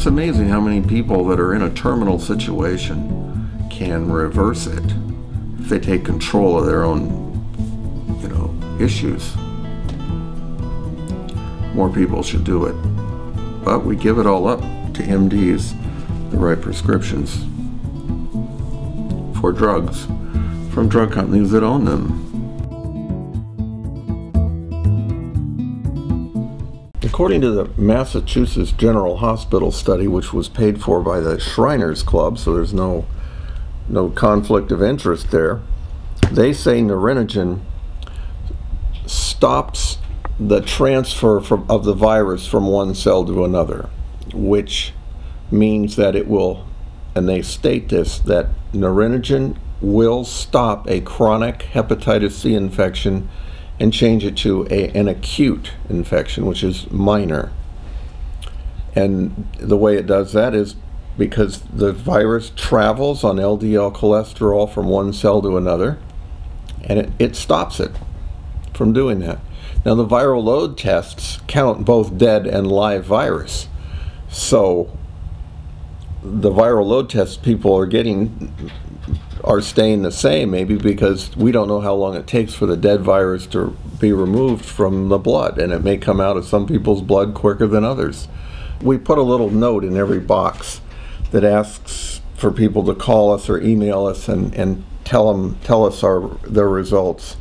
it's amazing how many people that are in a terminal situation can reverse it if they take control of their own, you know, issues. More people should do it. But we give it all up to MDs, the right prescriptions for drugs from drug companies that own them. According to the Massachusetts General Hospital study, which was paid for by the Shriners Club, so there's no no conflict of interest there, they say naringenin stops the transfer from, of the virus from one cell to another, which means that it will, and they state this, that naringenin will stop a chronic hepatitis C infection and change it to a, an acute infection, which is minor. And the way it does that is because the virus travels on LDL cholesterol from one cell to another, and it, it stops it from doing that. Now, the viral load tests count both dead and live virus. So, the viral load tests people are getting are staying the same, maybe because we don't know how long it takes for the dead virus to be removed from the blood, and it may come out of some people's blood quicker than others. We put a little note in every box that asks for people to call us or email us and, and tell them tell us our their results.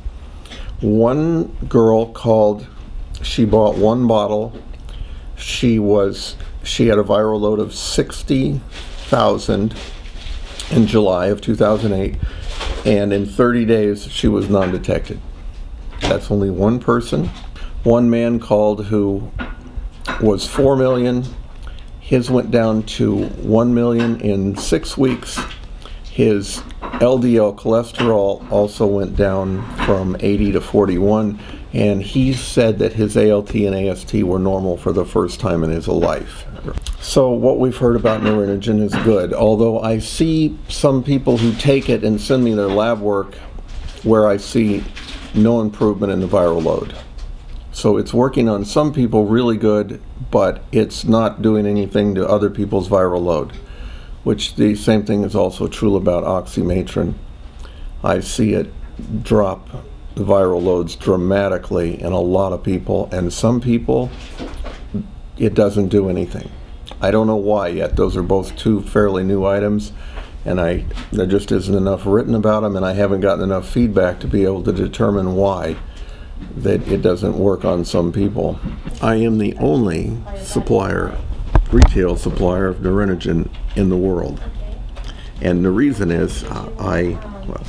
One girl called. She bought one bottle. She was she had a viral load of sixty thousand in July of 2008, and in 30 days she was non-detected. That's only one person. One man called who was 4 million. His went down to 1 million in six weeks. His LDL cholesterol also went down from 80 to 41, and he said that his ALT and AST were normal for the first time in his life. So what we've heard about Naringenin is good, although I see some people who take it and send me their lab work where I see no improvement in the viral load. So it's working on some people really good, but it's not doing anything to other people's viral load, which the same thing is also true about oxymatrine. I see it drop the viral loads dramatically in a lot of people, and some people it doesn't do anything. I don't know why yet. Those are both two fairly new items, and I there just isn't enough written about them, and I haven't gotten enough feedback to be able to determine why that it doesn't work on some people. I am the only supplier, retail supplier of Naringenin in the world, and the reason is uh, I. Well,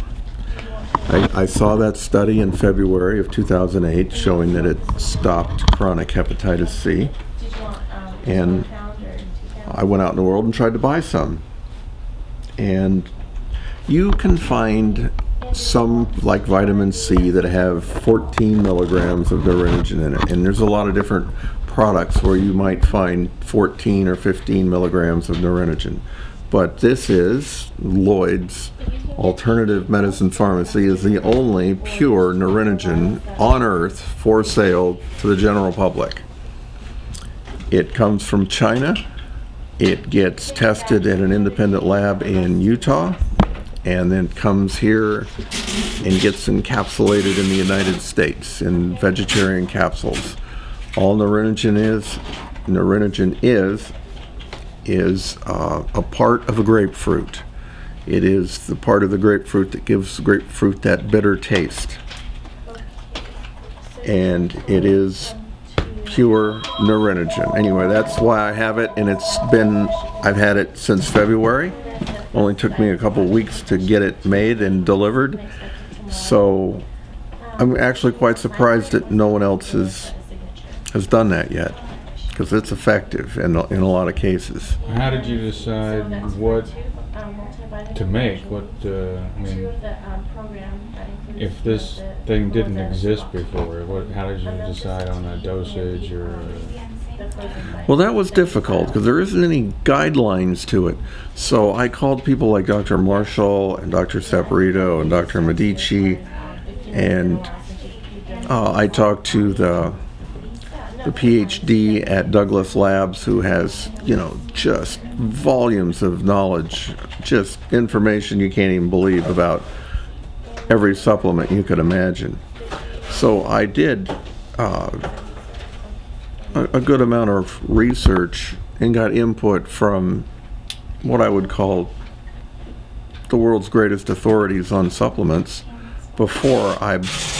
I, I, saw that study in February of 2008 showing that it stopped chronic hepatitis C. And I went out in the world and tried to buy some. And you can find some like vitamin C that have 14 milligrams of naringenin in it. And there's a lot of different products where you might find 14 or 15 milligrams of naringenin. But this is Lloyd's Alternative Medicine Pharmacy is the only pure naringenin on earth for sale to the general public. It comes from China. It gets tested in an independent lab in Utah and then comes here and gets encapsulated in the United States in vegetarian capsules. All naringenin is, naringenin is, is uh, a part of a grapefruit. It is the part of the grapefruit that gives grapefruit that bitter taste. And it is pure naringenin. Anyway, that's why I have it, and it's been, I've had it since February. Only took me a couple weeks to get it made and delivered. So I'm actually quite surprised that no one else has, has done that yet because it's effective in, in a lot of cases. How did you decide what to make? What, uh, I mean, if this thing didn't exist before, what, how did you decide on a dosage or? Well, that was difficult because there isn't any guidelines to it. So I called people like Dr. Marshall and Dr. Saporito and Dr. Medici, and uh, I talked to the the PhD at Douglas Labs who has, you know, just volumes of knowledge, just information you can't even believe about every supplement you could imagine. So I did uh, a, a good amount of research and got input from what I would call the world's greatest authorities on supplements before I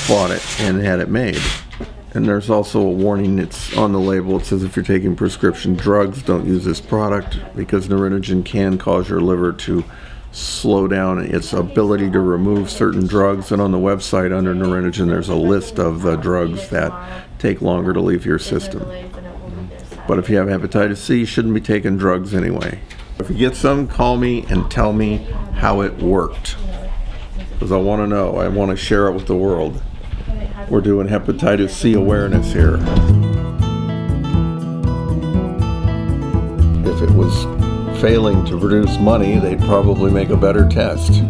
bought it and had it made. And there's also a warning, it's on the label, it says if you're taking prescription drugs, don't use this product because Naringenin can cause your liver to slow down its ability to remove certain drugs. And on the website under Naringenin, there's a list of the drugs that take longer to leave your system. But if you have hepatitis C, you shouldn't be taking drugs anyway. If you get some, call me and tell me how it worked. Because I want to know. I want to share it with the world. We're doing hepatitis C awareness here. If it was failing to produce money, they'd probably make a better test.